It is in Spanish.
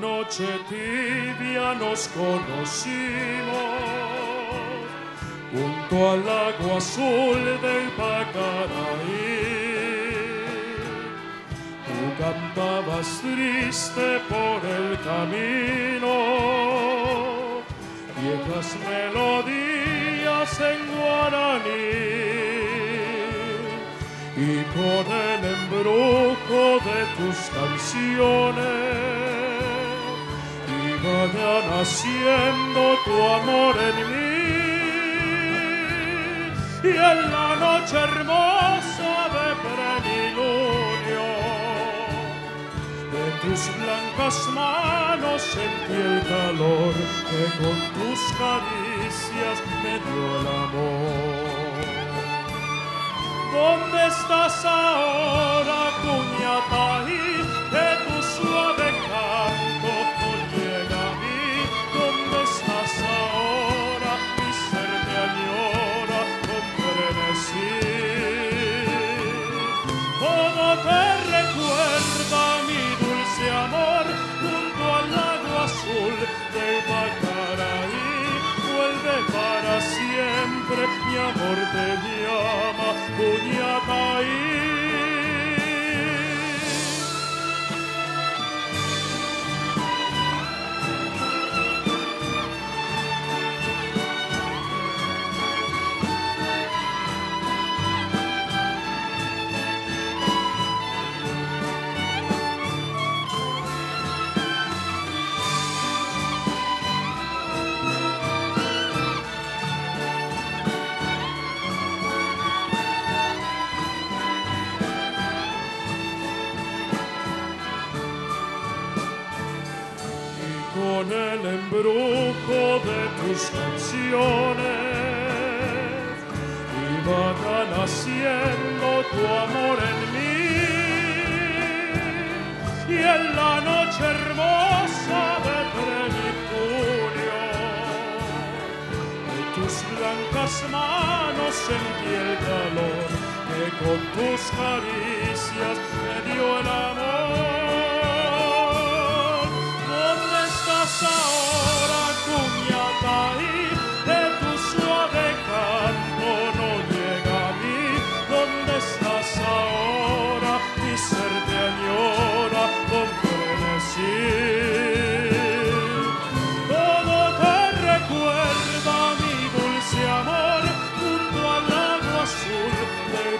noche tibia nos conocimos junto al agua azul del Pacaraí. Tú cantabas triste por el camino, viejas melodías en guaraní. Y con el embrujo de tus canciones naciendo tu amor en mí y en la noche hermosa de plenilunio de tus blancas manos sentí el calor que con tus caricias me dio el amor. ¿Dónde estás ahora, amor te llama, Cuñataí. y con el embrujo de tus canciones iba ya naciendo tu amor en mí y en la noche hermosa de plenitudio de tus blancas manos sentí el calor que con tus caricias me dio el amor.